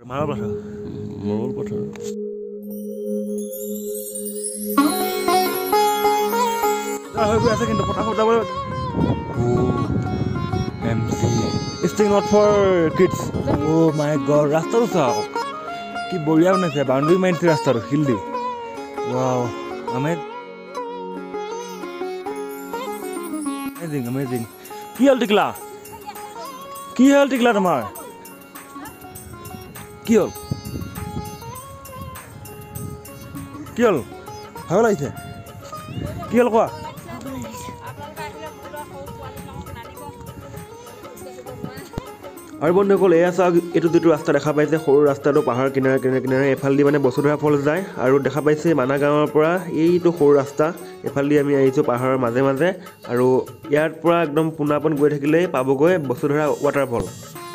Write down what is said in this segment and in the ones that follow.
মাৰৰ পথাৰ। মৰল পথাৰ। হৈ গৈ আছে কিন্তু পথাৰ যাব M C sting not for kids oh' my god ৰাস্তাটো চাওক। কি বঢ়িয়া বনাইছে বাউণ্ডেৰী মাৰিছে ৰাস্তাটো শিল দি ৱাও আমেজ এমেজিং এমেজিং কি হ'ল টিকলা? কি হ'ল টিকলা তোমাৰ? কি হ'ল? কি হ'ল? ভাগৰ লাগিছে? কি হ'ল কোৱা? আৰু বন্ধুসকল এয়া চাওক এইটো যিটো ৰাস্তা দেখা পাইছে সৰু ৰাস্তাটো পাহাৰ কিনাৰে কিনাৰে কিনাৰে এফালেদি মানে বসুধৰা ফলছ যায় আৰু দেখা পাইছে মানা গাঁৱৰ পৰা এইটো সৰু ৰাস্তা। এফালেদি আমি আহিছোঁ পাহাৰৰ মাজে মাজে আৰু ইয়াৰ পৰা একদম পোনাপোন গৈ থাকিলেই পাবগৈ বসুধৰা ৱাটাৰফল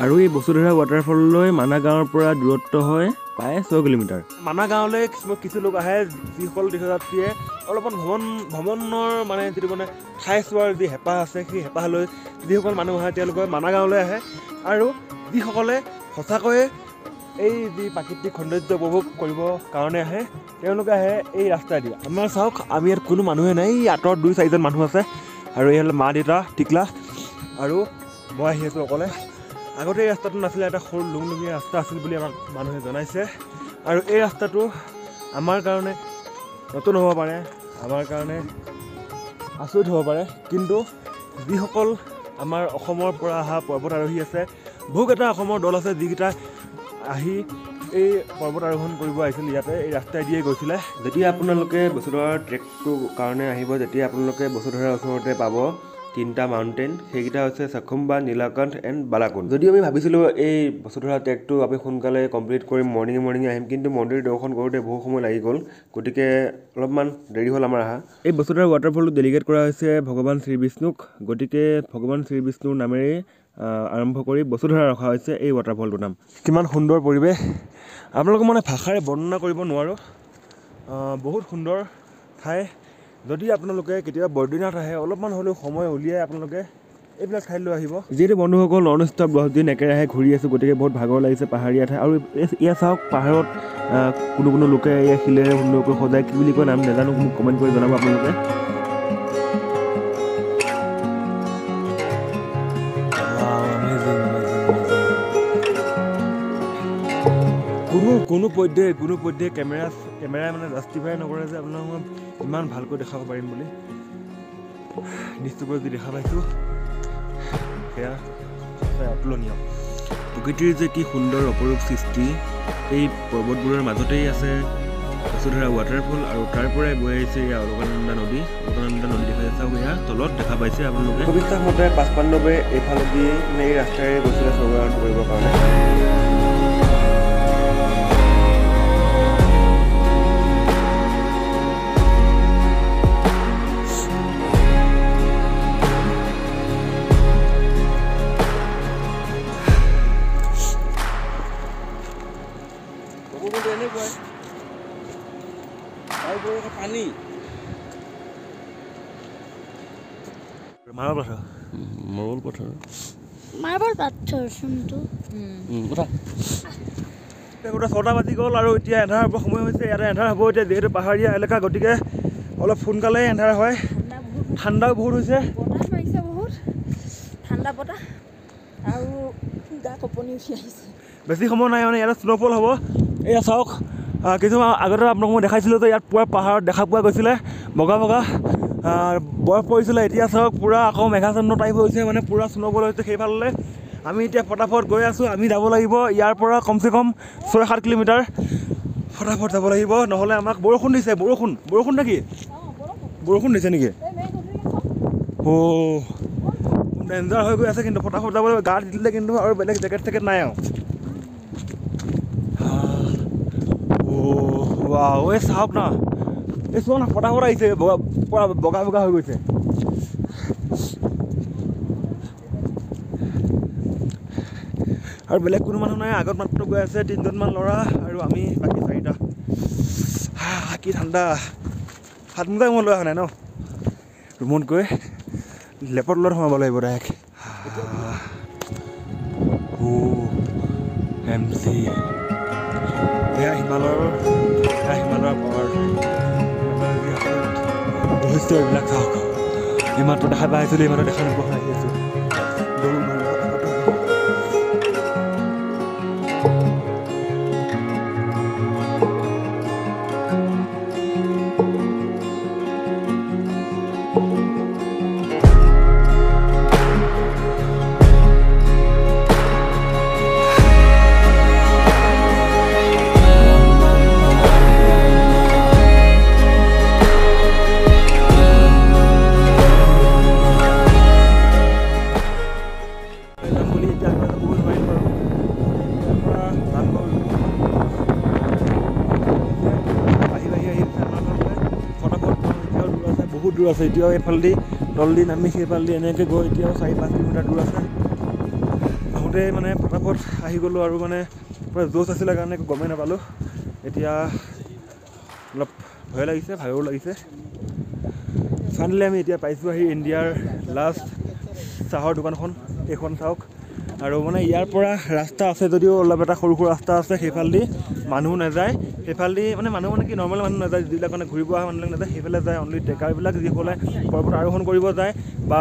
আৰু এই বসুধৰা ৱাটাৰফললৈ মানা গাঁৱৰ পৰা দূৰত্ব হয় প্ৰায় ছয় কিলোমিটাৰ। মানা গাঁৱলৈ কিছু কিছু লোক আহে যিসকল তীৰ্থযাত্ৰীয়ে অলপমান ভ্ৰমণ ভ্ৰমণৰ মানে যিটো মানে ঠাই চোৱাৰ যি হেঁপাহ আছে সেই হেঁপাহ লৈ যিসকল মানুহ আহে তেওঁলোকে মানা গাঁৱলৈ আহে। আৰু যিসকলে সঁচাকৈয়ে এই যি প্ৰাকৃতিক সৌন্দৰ্য উপভোগ কৰিবৰ কাৰণে আহে তেওঁলোকে আহে এই ৰাস্তাইদি আমাৰ চাওক আমি ইয়াত কোনো মানুহে নাই আঁতৰত দুই চাৰিজন মানুহ আছে। আৰু এই হ'ল মা দেউতা টিকলা। আৰু মই আহি আছোঁ অকলে। আগতে এই ৰাস্তাটো নাছিলে এটা সৰু লুংলুঙীয়া ৰাস্তা আছিল বুলি আমাক মানুহে জনাইছে। আৰু এই ৰাস্তাটো আমাৰ কাৰণে নতুন হ'ব পাৰে আমাৰ কাৰণে আচৰিত হ'ব পাৰে। কিন্তু যিসকল আমাৰ অসমৰ পৰা অহা পৰ্বত আৰোহী আছে বহু এটা অসমৰ দল আছে যিকেইটা আহি এই পৰ্বত আৰোহণ কৰিব আহিছিল ইয়াতে এই ৰাস্তাই দিয়ে গৈছিলে। যেতিয়া আপোনালোকে বসুধৰাৰ ট্ৰেকটোৰ কাৰণে আহিব যেতিয়া আপোনালোকে বসুধৰাৰ ওচৰতে পাব তিনিটা মাউণ্টেইন সেইকেইটা হৈছে চাখুম্বা নীলাকণ্ঠ এণ্ড বালাকুণ্ড যদিও আমি ভাবিছিলোঁ এই বসুধৰা ট্ৰেকটো আমি সোনকালে কমপ্লিট কৰিম মৰ্ণিঙে মৰ্ণিঙে আহিম কিন্তু মন্দিৰ দৰ্শন কৰোঁতে বহু সময় লাগি গ'ল গতিকে অলপমান দেৰি হ'ল আমাৰ অহা এই বসুধৰা ৱাটাৰফলটো ডেলিগেট কৰা হৈছে ভগৱান শ্ৰী বিষ্ণুক গতিকে ভগৱান শ্ৰী বিষ্ণুৰ নামেৰে আহ, আৰম্ভ কৰি বসুধৰা ৰখা হৈছে এই ৱাটাৰফলটোৰ নাম। কিমান সুন্দৰ পৰিৱেশ। আপোনালোকক মানে ভাষাৰে বৰ্ণনা কৰিব নোৱাৰোঁ। বহুত সুন্দৰ ঠাই। যদি আপোনালোকে কেতিয়াবা বৰদিনত আহে অলপমান হ'লেও সময় উলিয়াই আপোনালোকে এইবিলাক ঠাইলৈ আহিব। যিহেতু বন্ধুসকল নন ষ্টপ একেৰাহে ঘূৰি আছোঁ গতিকে বহুত ভাগৰ লাগিছে পাহাৰীয়া ঠাই। আৰু ইয়াত চাওক পাহাৰত কোনো কোনো লোকে ইয়াত শিলেৰে সুন্দৰকৈ সজাই কি বুলি কয় নাম নাজানো মোক কমেণ্ট কৰি জনাব আপোনালোকে। কোনো পধ্যে কোনো পধ্যে কেমেৰা কেমেৰাই মানে জাষ্টিফাই নকৰে যে আপোনাক মই ইমান ভালকৈ দেখাব পাৰিম বুলি। দৃশ্যবোৰ যি দেখা পাইছোঁ সেয়া অতুলনীয়। প্ৰকৃতিৰ যে কি সুন্দৰ অপৰূপ সৃষ্টি এই পৰ্বতবোৰৰ মাজতেই আছে বসুধৰা ৱাটাৰফল আৰু তাৰ পৰাই বৈ আহিছে এয়া অলকানন্দা নদী। অলকানন্দা নদী দেখা যাচ্ছে চাওক এয়া তলত দেখা পাইছে আপোনালোকে। বিশ্বাস মতে পাঁচপাণ্ডৱে এইফালেদি মানে এই ৰাস্তাৰে গৈছিলে স্বৰ্গায়ন কৰিবৰ কাৰণে। পানী। মাৰৰ কথা মৰল পথাৰ। মাৰ্বল পাথৰ চোনটো। কথা গোটা ছটা বাজি গ'ল আৰু এতিয়া এন্ধাৰ হ'ব সময় হৈছে ইয়াতে এন্ধাৰ হ'ব এতিয়া যিহেতু পাহাৰীয়া এলেকা গতিকে অলপ সোনকালে এন্ধাৰ হয়। ঠাণ্ডাও বহুত হৈছে। বতাহ মাৰিছে বহুত। ঠাণ্ডা বতাহ। আৰু গা কপনি উঠি আহিছে। বেছি সময় নাই মানে ইয়াতে স্ন'ফল হ'ব। এয়া চাওক কিছুমান আগতে আপোনাক মই দেখাইছিলোঁ যে ইয়াত পুৰা পাহাৰত দেখা পোৱা গৈছিলে বগা বগা। বৰফ পৰিছিলে এতিয়া চাওক পূৰা আকৌ মেঘাচন্ন টাইপ হৈছে মানে পূৰা স্ন'ফল হৈছে সেইফাললৈ। আমি এতিয়া ফটাফট গৈ আছোঁ আমি যাব লাগিব ইয়াৰ পৰা কমচে কম ছয় সাত কিলোমিটাৰ। ফটাফট যাব লাগিব নহ'লে আমাক বৰষুণ দিছে বৰষুণ বৰষুণ নেকি? বৰষুণ দিছে নেকি? অ' ডেঞ্জাৰ হৈ গৈ আছে কিন্তু ফটাফট যাব লাগিব গাত দিলে কিন্তু আৰু বেলেগ জেকেট চেকেট নাই আৰু। চাওক না। এই চোৱা না আহিছে বগা পূৰা বগা বগা হৈ গৈছে। আৰু বেলেগ কোনো মানুহ নাই আগত মাত্ৰ গৈ আছে তিনিজনমান ল'ৰা আৰু আমি বাকী চাৰিটা। কি ঠাণ্ডা হাত মোজা মই লৈ অহা নাই ন? ৰুমত গৈ লেপত লগত সোমাব লাগিব ডাইৰেক্ট। M C. এয়া হিমালয়ৰ এয়া হিমালয়ৰ পাৱাৰ বৈশিষ্ট্য এইবিলাক চাওক। এইমাত্ৰ দেখা পাই আছিলোঁ এইমাত্ৰ দেখা নোপোৱা আহি আছোঁ। আছে এতিয়াও এইফালেদি তলদি নামি সেইফালেদি এনেকৈ গৈ এতিয়াও চাৰি পাঁচ কিলোমিটাৰ দূৰ আছে। আহোঁতে মানে ফটাফট আহি গ'লোঁ আৰু মানে পূৰা জোচ আছিলে কাৰণে একো গমেই নাপালোঁ। এতিয়া অলপ ভয় লাগিছে ভাগৰো লাগিছে। ফাইনেলি আমি এতিয়া পাইছোঁ আহি ইণ্ডিয়াৰ লাষ্ট চাহৰ দোকানখন এইখন চাওক। আৰু মানে ইয়াৰ পৰা ৰাস্তা আছে যদিও অলপ এটা সৰু সৰু ৰাস্তা আছে সেইফালেদি মানুহ নাযায়। সেইফালেদি মানে মানুহ মানে কি নৰ্মেল মানুহ নাযায় যিবিলাক মানে ঘূৰিব অহা মানুহবিলাক নাযায় সেইফালে যায় অনলি ট্ৰেকাৰবিলাক যিসকলে পৰ্বত আৰোহণ কৰিব যায় বা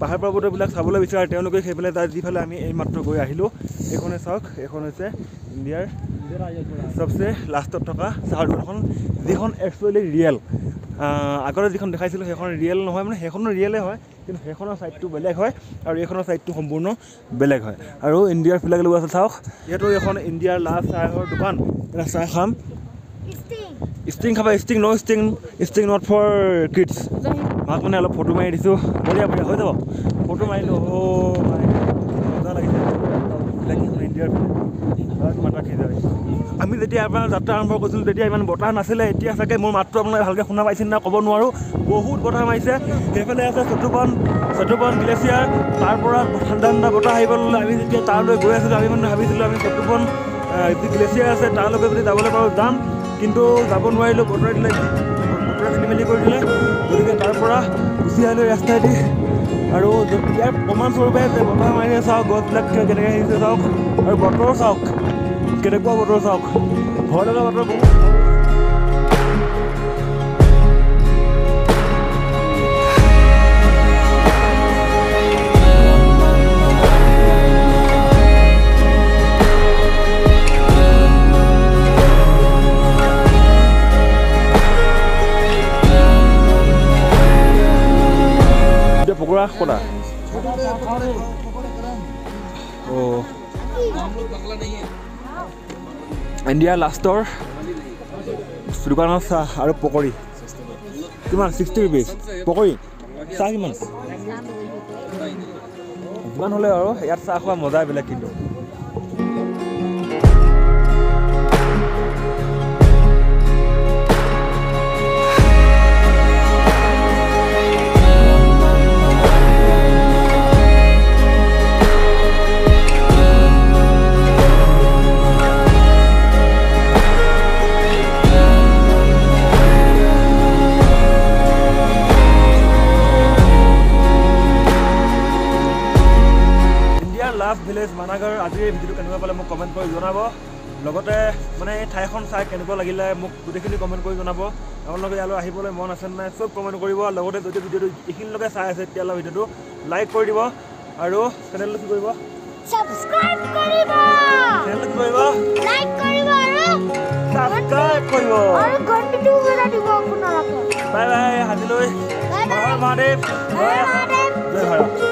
পাহাৰ পৰ্বতবিলাক চাবলৈ বিচাৰে তেওঁলোকে সেইফালে যায় যিফালে আমি এইমাত্ৰ গৈ আহিলোঁ। এইখনে চাওক এইখন হৈছে ইণ্ডিয়াৰ চবচে লাষ্টত থকা চাহৰ দোকানখন যিখন একচুৱেলি ৰিয়েল আগতে যিখন দেখাইছিলোঁ সেইখন ৰিয়েল নহয় মানে সেইখনো ৰিয়েলে হয় কিন্তু সেইখনৰ ছাইডটো বেলেগ হয় আৰু এইখনৰ ছাইডটো সম্পূৰ্ণ বেলেগ হয়। আৰু ইণ্ডিয়াৰ ফ্লেগ লগোৱা আছে চাওক। যিহেতু এইখন ইণ্ডিয়াৰ লাষ্ট চাহৰ দোকান চাহ খাম। ষ্টিং খাবা sting no' sting sting not for kids মাক মানে অলপ ফটো মাৰি দিছোঁ। বঢ়িয়া বঢ়িয়া হৈ যাব। ফটো মাৰিলোঁ অ' মাই মজা লাগিছে। ইণ্ডিয়াৰ আমি যেতিয়া পৰা যাত্ৰা আৰম্ভ কৰিছিলোঁ তেতিয়া ইমান বতাহ নাছিলে। এতিয়া চাগে মোৰ মাতটো আপোনালোকে ভালকৈ শুনা পাইছে না ক'ব নোৱাৰোঁ। বহুত বতাহ মাৰিছে। সেইফালে আছে চতুপন চতুপন গ্লেচিয়াৰ তাৰ পৰা ঠাণ্ডা ঠাণ্ডা বতাহ আহিব ল'লে আমি যেতিয়া তালৈ গৈ আছিলোঁ আমি মানে ভাবিছিলোঁ আমি চতুপন যি গ্লেচিয়াৰ আছে তালৈকে যদি যাবলৈ পাৰোঁ। যাম। কিন্তু যাব নোৱাৰিলোঁ বতৰে দিলে বতৰে খেলি মেলি কৰি দিলে। গতিকে তাৰ পৰা গুচি আহিলোঁ ৰাস্তাইদি। আৰু ইয়াৰ প্ৰমাণস্বৰূপে যে বতাহ মাৰিছে চাওক গছবিলাক কেনেকৈ আহিছে চাওক। আৰু বতৰ চাওক কেনেকুৱা বতৰ চাওক। ভয় লগা বতৰ পকোৰা কটা অ' ইণ্ডিয়াৰ লাষ্টৰ দোকানৰ চাহ আৰু পকৰি। কিমান? Sixty rupees. পকৰি? চাহ কিমান? যিমান হ'লে আৰু ইয়াত চাহ খোৱা মজাই বেলেগ কিন্তু। লাষ্ট ভিলেজ মানাগাৰ আজিৰ এই ভিডিঅ'টো কেনেকুৱা পালে মোক কমেণ্ট কৰি জনাব। লগতে মানে এই ঠাইখন চাই কেনেকুৱা লাগিলে মোক গোটেইখিনি কমেণ্ট কৰি জনাব। আপোনালোকে ইয়ালৈ আহিবলৈ মন আছে নাই চব কমেণ্ট কৰিব। লগতে যদি ভিডিঅ'টো এইখিনিলৈকে চাই আছে তেতিয়াহ'লে ভিডিঅ'টো লাইক কৰি দিব। আৰু চেনেলটো কি কৰিব? ছাবস্ক্ৰাইব কৰিব! চেনেলটো কি কৰিব? লাইক কৰিব আৰু ছাবস্ক্ৰাইব কৰিব! আৰু ঘণ্টিটো বজাই দিব আপোনালোকে বাই বাই আজিলৈ বাই হৰ বাই হৰ মহাদেৱ জয় মহাদেৱ জয় ভাৰত